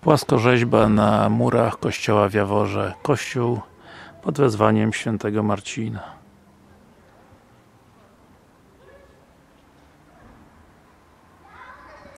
Płaskorzeźba na murach kościoła w Jaworze. Kościół pod wezwaniem świętego Marcina.